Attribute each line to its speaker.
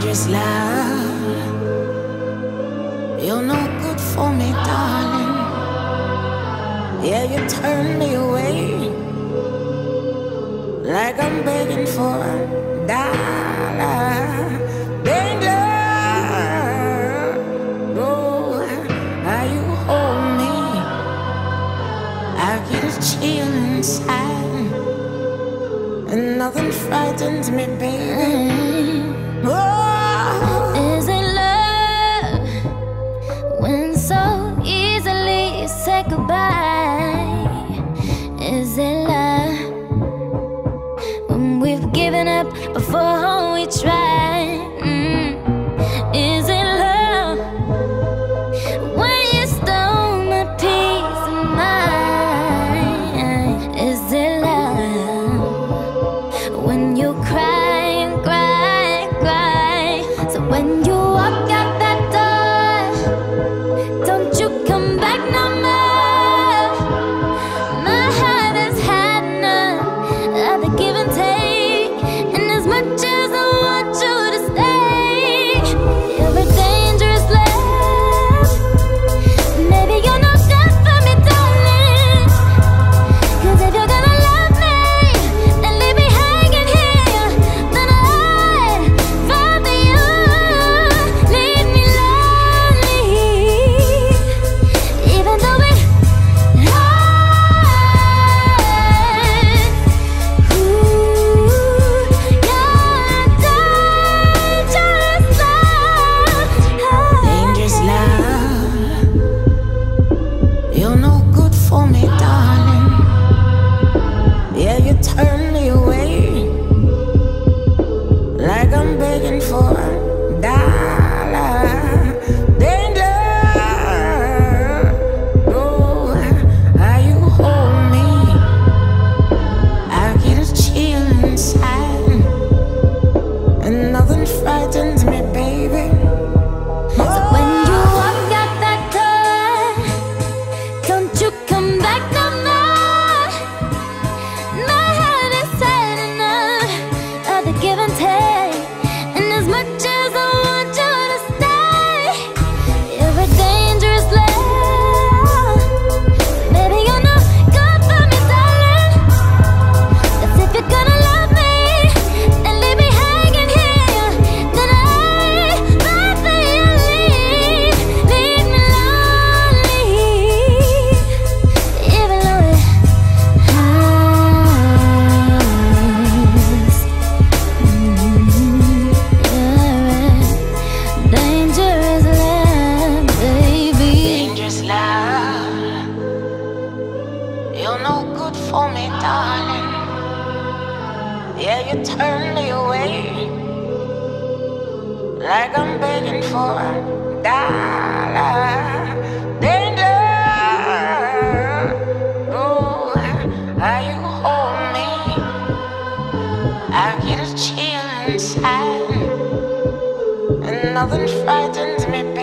Speaker 1: dangerous love. You're no good for me, darling. Yeah, you turn me away like I'm begging for a dollar. Danger, oh, how you hold me? I get a chill inside, and nothing frightens me, baby. Oh.
Speaker 2: Is it love when so easily you say goodbye? Is it love when we've given up before we try? Mm. Is it when you for me, darling.
Speaker 1: Yeah, you turn me away like I'm begging for a dollar. Danger, ooh, how you hold me? I get a chill inside, and nothing frightens me.